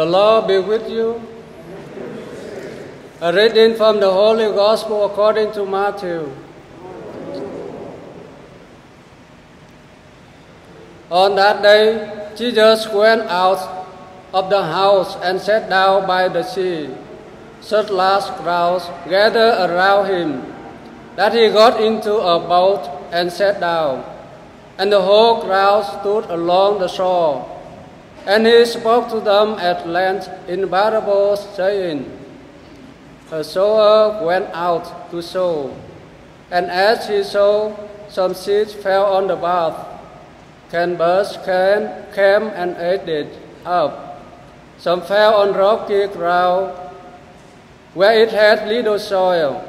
The Lord be with you. A reading from the Holy Gospel according to Matthew. On that day, Jesus went out of the house and sat down by the sea. Such large crowds gathered around him that he got into a boat and sat down, and the whole crowd stood along the shore. And he spoke to them at length in parables, saying, A sower went out to sow, and as he sowed, some seeds fell on the path. Can birds came, came and ate it up. Some fell on rocky ground, where it had little soil.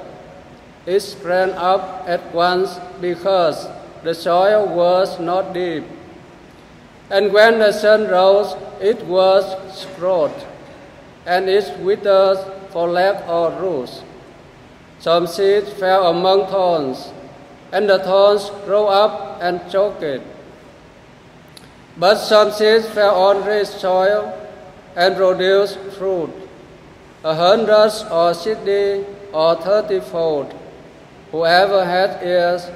It sprang up at once because the soil was not deep. And when the sun rose, it was screwed, and it withered for lack of roots. Some seeds fell among thorns, and the thorns grew up and choked it. But some seeds fell on rich soil and produced fruit, a hundred or sixty or thirty-fold. Whoever had ears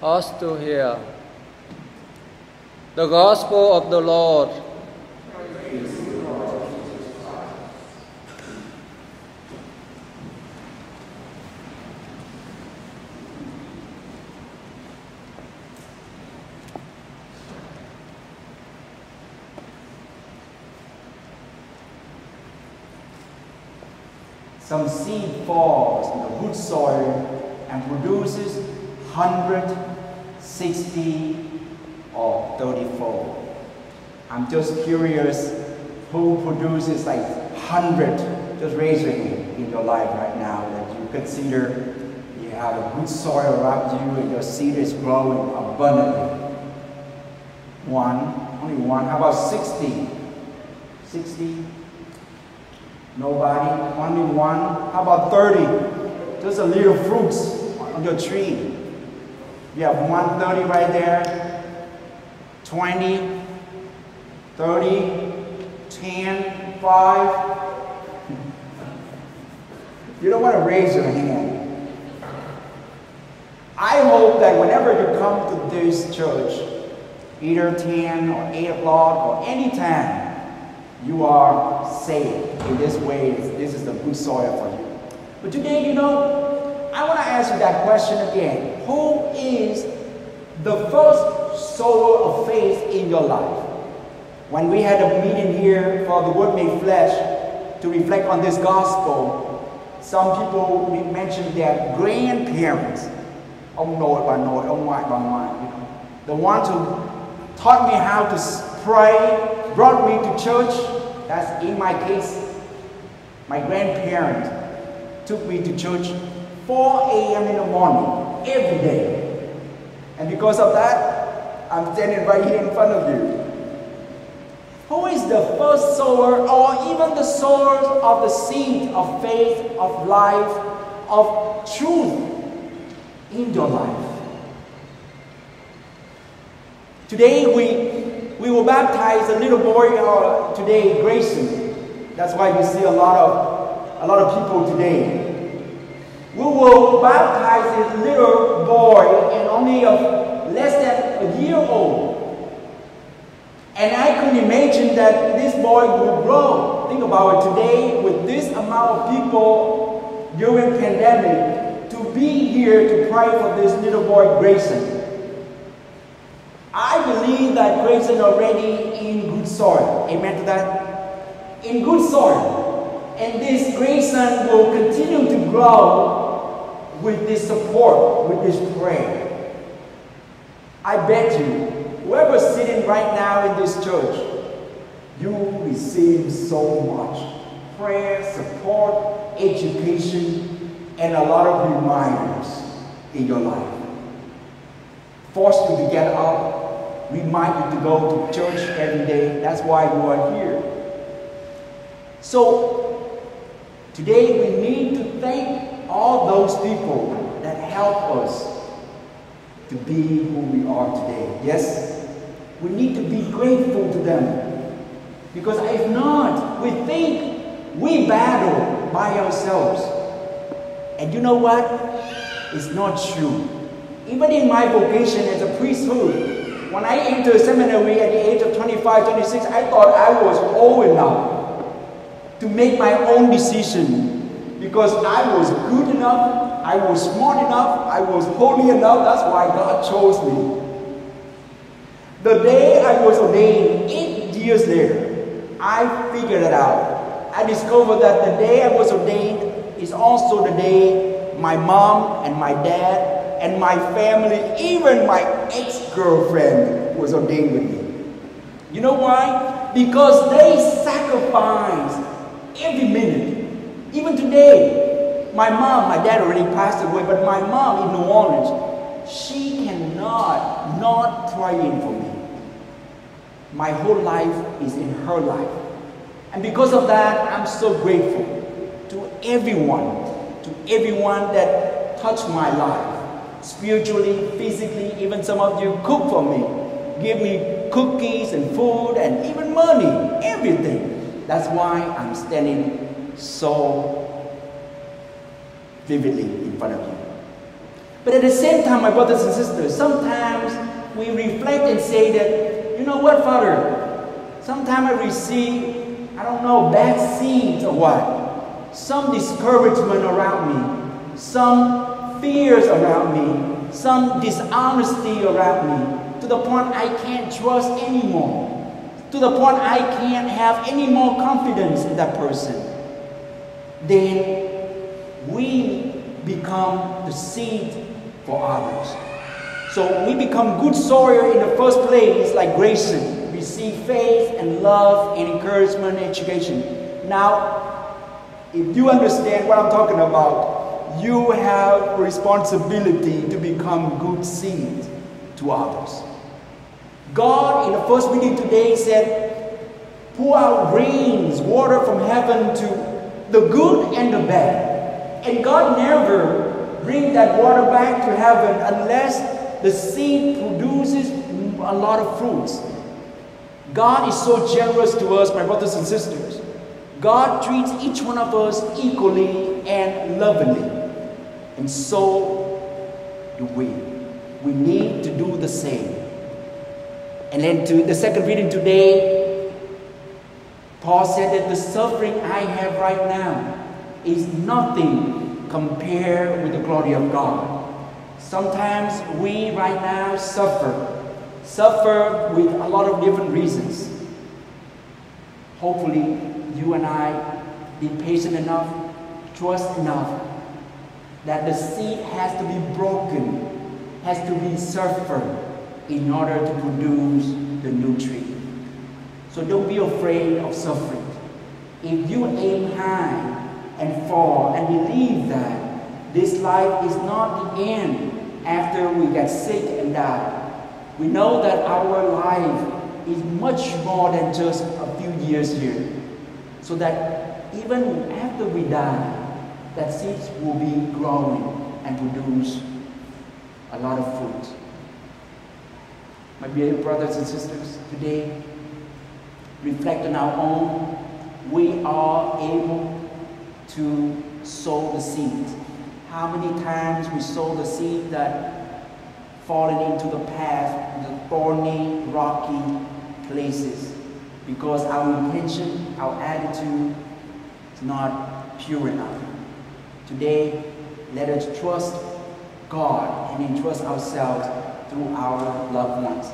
ought to hear. The Gospel of the Lord. Some seed falls in the good soil and produces 160 or 34. I'm just curious who produces like 100. Just raise your hand in your life right now that you consider you have a good soil around you and your seed is growing abundantly. One, only one. How about 60? 60? Nobody? Only one? How about 30? Just a little fruits on your tree. You have 130 right there. 20, 30, 10, 5. You don't want to raise your hand. I hope that whenever you come to this church, either 10 or 8 o'clock or any time, you are saved in this way. This is the good soil for you. But today, you know, I want to ask you that question again. Who is the first sower of faith in your life? When we had a meeting here for the Word Made Flesh to reflect on this gospel, some people mentioned their grandparents. Ông nội, bà nội, ông ngoại, bà ngoại, you know. The ones who taught me how to pray, brought me to church. That's in my case. My grandparents took me to church 4 a.m. in the morning, every day. And because of that, I'm standing right here in front of you. Who is the first sower or even the sower of the seed of faith, of life, of truth in your life? Today we, we will baptize a little boy uh, today, Grayson. That's why you see a lot of, a lot of people today. We will baptize this little boy in only of less than a year old. And I can imagine that this boy will grow. Think about it today with this amount of people during pandemic to be here to pray for this little boy Grayson. I believe that Grayson already in good soil. Amen to that? In good soil. And this Grayson will continue to grow with this support, with this prayer. I bet you, whoever's sitting right now in this church, you receive so much prayer, support, education, and a lot of reminders in your life. Force you to get up, remind you to go to church every day. That's why you are here. So, today we need to thank all those people that help us to be who we are today. Yes? We need to be grateful to them. Because if not, we think we battle by ourselves. And you know what? It's not true. Even in my vocation as a priesthood, when I entered seminary at the age of 25, 26, I thought I was old enough to make my own decision because I was good enough, I was smart enough, I was holy enough. That's why God chose me. The day I was ordained, eight years later, I figured it out. I discovered that the day I was ordained is also the day my mom and my dad and my family, even my ex-girlfriend was ordained with me. You know why? Because they sacrificed every minute. Even today, my mom, my dad already passed away, but my mom in New Orleans, she cannot not praying for me. My whole life is in her life. And because of that, I'm so grateful to everyone, to everyone that touched my life, spiritually, physically, even some of you cook for me, give me cookies and food and even money, everything. That's why I'm standing so vividly in front of you. But at the same time, my brothers and sisters, sometimes we reflect and say that you know what, Father? Sometimes I receive, I don't know, bad seeds or what. Some discouragement around me. Some fears around me. Some dishonesty around me. To the point I can't trust anymore. To the point I can't have any more confidence in that person. Then we become the seed for others. So we become good soil in the first place, like Grayson. Receive faith and love and encouragement and education. Now, if you understand what I'm talking about, you have responsibility to become good seed to others. God, in the first reading today, said, pour out rains, water from heaven to the good and the bad. And God never bring that water back to heaven unless the seed produces a lot of fruits. God is so generous to us, my brothers and sisters. God treats each one of us equally and lovingly. And so do we. We need to do the same. And then to the second reading today, Paul said that the suffering I have right now is nothing compared with the glory of God. Sometimes we right now suffer, suffer with a lot of different reasons. Hopefully, you and I be patient enough, trust enough that the seed has to be broken, has to be suffered in order to produce the new tree. So don't be afraid of suffering. If you aim high and fall and believe that this life is not the end, after we get sick and die. We know that our life is much more than just a few years here. So that even after we die, that seeds will be growing and produce a lot of fruit. My dear brothers and sisters, today, reflect on our own. We are able to sow the seed how many times we sow the seed that fallen into the path, the thorny, rocky places, because our intention, our attitude is not pure enough. Today, let us trust God and entrust ourselves through our loved ones.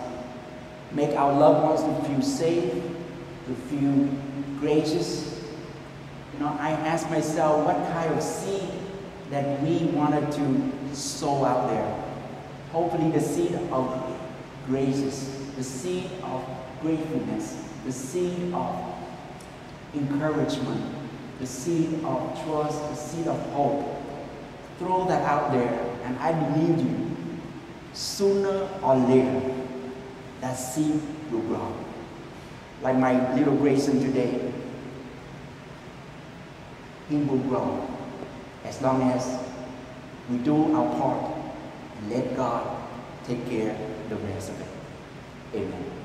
Make our loved ones feel safe, feel gracious. You know, I ask myself, what kind of seed that we wanted to sow out there. Hopefully the seed of gracious, the seed of gratefulness, the seed of encouragement, the seed of trust, the seed of hope. Throw that out there, and I believe you, sooner or later, that seed will grow. Like my little Grayson today, he will grow as long as we do our part and let God take care of the rest of it. Amen.